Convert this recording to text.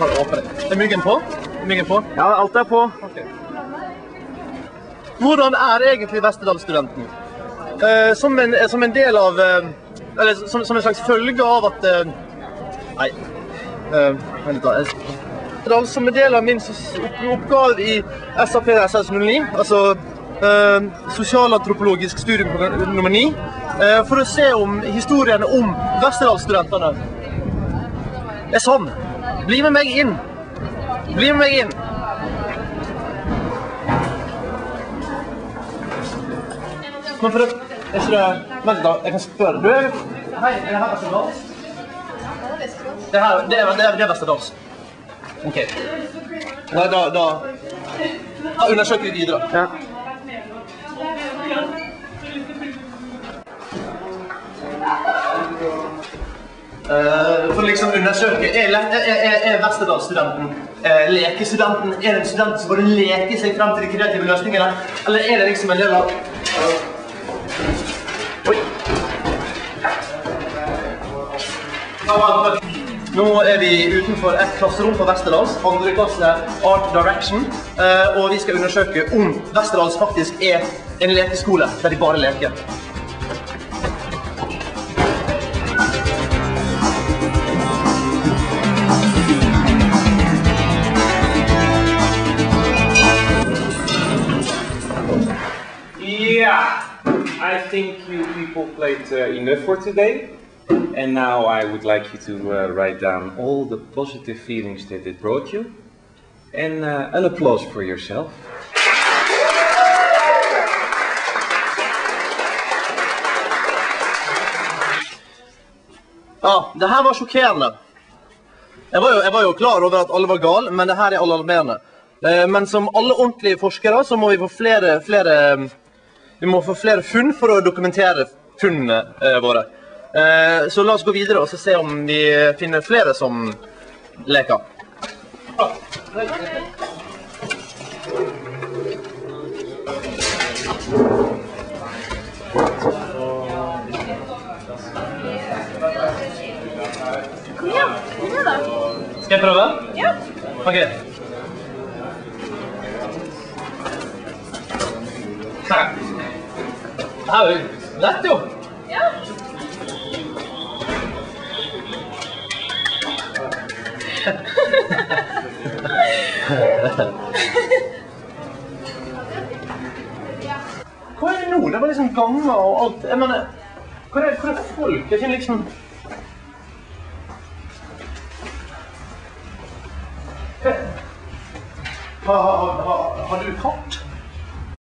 ta det. Er myggen på? Er myggen på? Ja, alt er på. Hvordan er egentlig Vesterdalsstudenten? Eh, som, en, som en del av eh, Eller som, som en slags følge av at eh, Nei. Eh, vent litt. Som en del av min oppgave i SAP SS09, altså eh, sosialantropologisk studium nummer 9, eh, for å se om historiene om Vesterdalsstudentene er sånn. Bli med meg inn. Bli med meg inn. Men for at er ikke Vent, da. Jeg kan spørre. Du er Hei, er det her Vesterdals? Det her det er, det er, det er Vesterdals. OK. Nei, da, da, da undersøker vi videre. Ja. Eh, for å liksom undersøke Er, er, er, er Vesterdalsstudenten uh, lekestudenten? Er det en student som bare leker seg frem til de kreative løsningene? Eller er det liksom en del av Oi. Nå er vi utenfor et klasserom på Westerdals, andre klasse Art Direction. Uh, Og vi skal undersøke om Westerdals faktisk er en lekeskole der de bare leker. Yeah, I think you people played uh, enough for today. And now I would like you to uh, write down all the positive feelings that it brought you. And uh, an applause for yourself. Ja, det her var sjokkerende. Jeg var, jo, jeg var jo klar over at alle var gale, men det her er alarmerende. Eh, Men som alle ordentlige forskere så må vi få flere, flere Vi må få flere funn for å dokumentere funnene eh, våre. Eh, Så la oss gå videre og så se om vi finner flere som leker. Kom igjen. Kom igjen, da. Skal jeg prøve? Ja. OK. Her. Det her er jo lett, jo. Ja. Hva er det nå? Det var liksom ganger og alt. Jeg mener, hvor er, hvor er folk? Jeg kjenner liksom Har, har, har, har du katt?